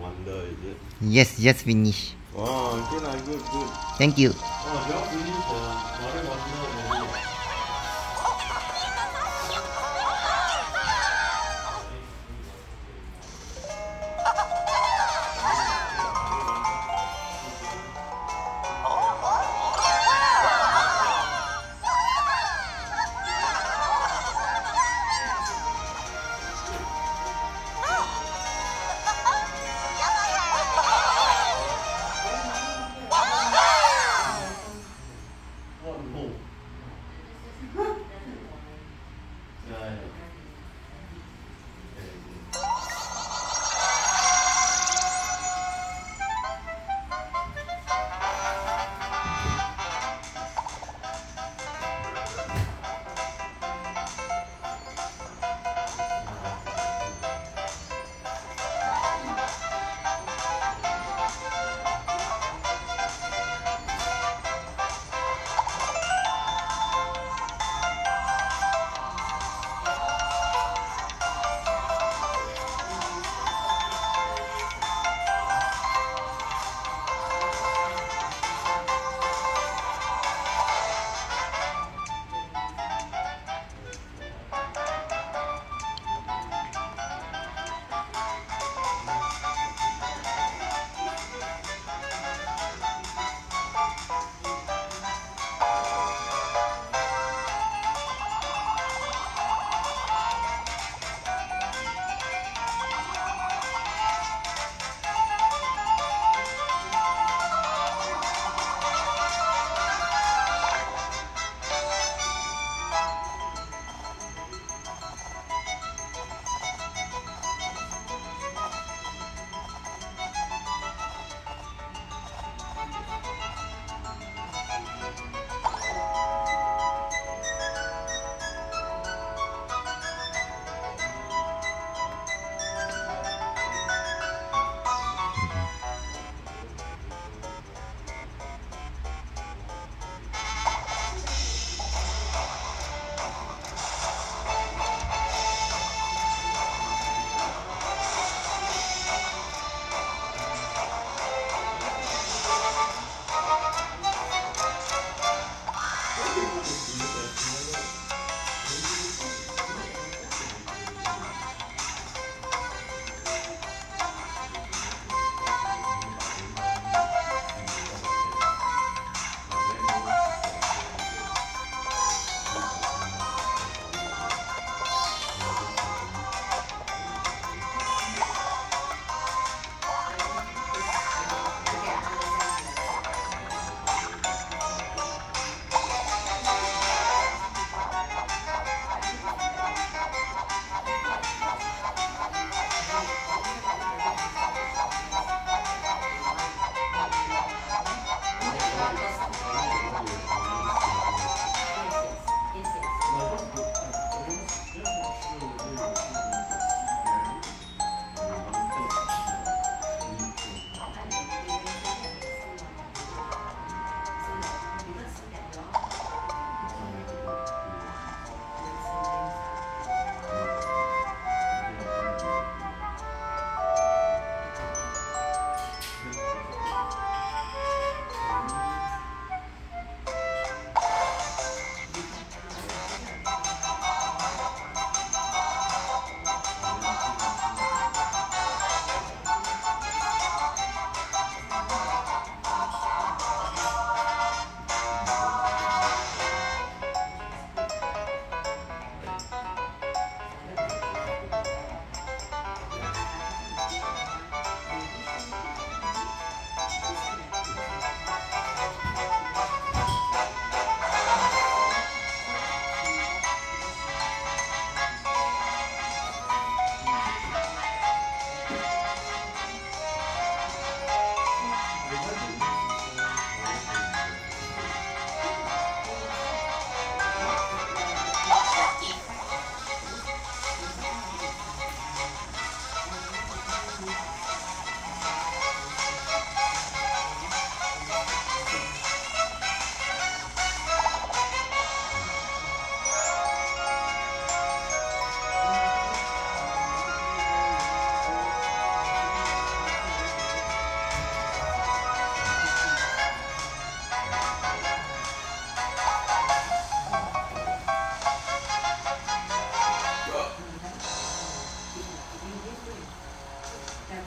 了，is it? Yes, just finish. Oh, okay lah, good, good. Thank you. Oh, you all finish the Mario Wonder already. Okay.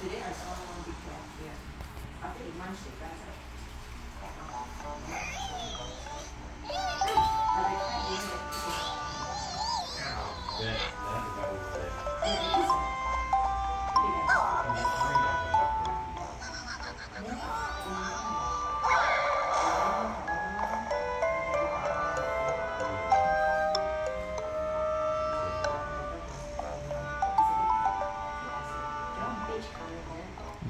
today I saw one big cat here. It munched the. Yeah.